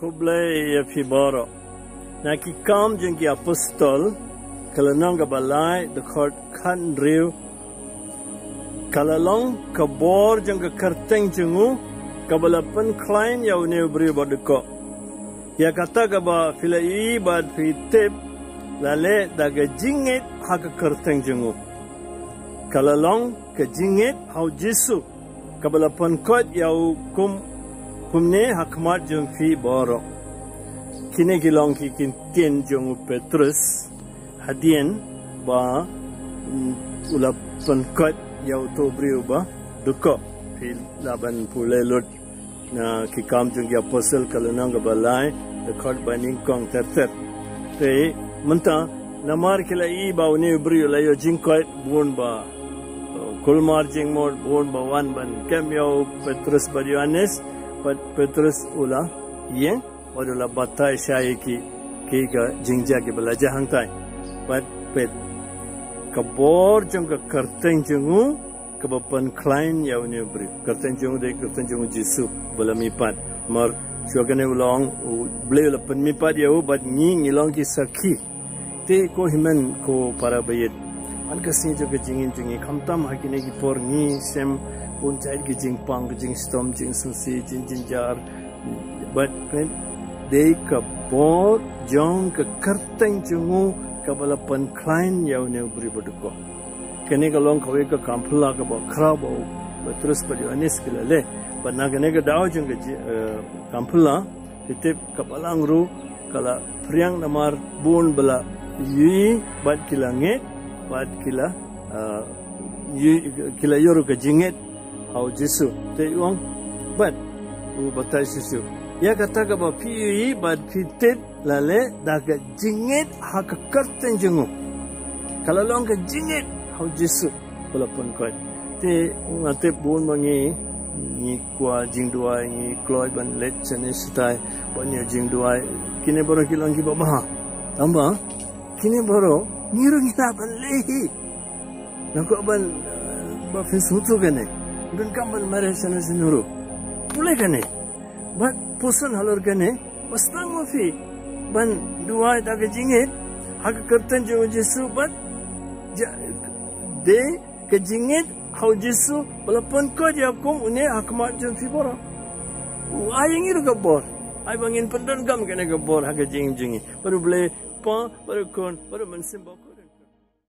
kublai ya fiboro. Na ki kam jeng ki apostol kalau nang ka balai the court kan riu kalau long ka bor jeng kerteng jengu ka balapan klain ya une bri bodko. Ya kata ka ba filai bad fitip lale daga jingit ha ka kerteng jengu. Kalau long ka jingit hau jisu ka balapan kot ya kum kumne hakmat jeng fi boro. Kine gilong ki kin tien jeng petrus. Hadien ba mm, ula kot yau to briu ba duko fi laban pule lut. Na ki kam jeng ki apostle kalunang ga balai the court binding kong ter ter. Te menta namar kila i ba uni briu la yo jing kot bun ba. Kulmar jing mod bun ba wan ban kem yau petrus ba Petrus ula ye wadula batai syai ki ki ga jingja ki belaja hangtai pat pet kabor jong ka kerteng jengu ke bapan klein ya uni bri. Kerteng jengu de kerteng jengu jisu bala mipat. Mar syogane ulong ble la pen mipat ya bat ni ngilong ki sakhi te ko himen ko para bayit. An ka sin jo ka jingin jingi khamtam hakine ki por ni sem pun cahit ke jing pang ke jing storm jing susi jing jing jar but when they ka por jong ka karteng jungu ka bala pan klein yau ne bri boduko kene ka long kawe ka kampula ka ba khra ba terus pa anis ke le but na kene ka dao jung ka kampula itip ka balang ru kala priang namar bun bala yi bat kilange bat kila yi kila yoru ka jinget hau jisu te uang bat u batai sisu ya kata ka ba pi yi ba fitet lale daga jingit ha ka karten jengu. Kalau long ka jingit hau jisu walaupun kau te ngate bun mangi ni kwa jing dua ni kloi ban let chane sitai banya jing dua kine boro kilang ki ba tamba kine boro niru ngila ban lehi. Nak ban ba fesutu gane dan kamal mare sana sinuru pulai kane bat pusan halor kane bastang mafi ban dua daga jingit hak kertan jo jesu bat de ke jingit hau jesu walaupun kau dia kum une hakmat jan fi bora ayang iru ke bor? Ay bangin pendan gam kene ke bor hak jing jingi baru boleh pa baru kon baru mensimbok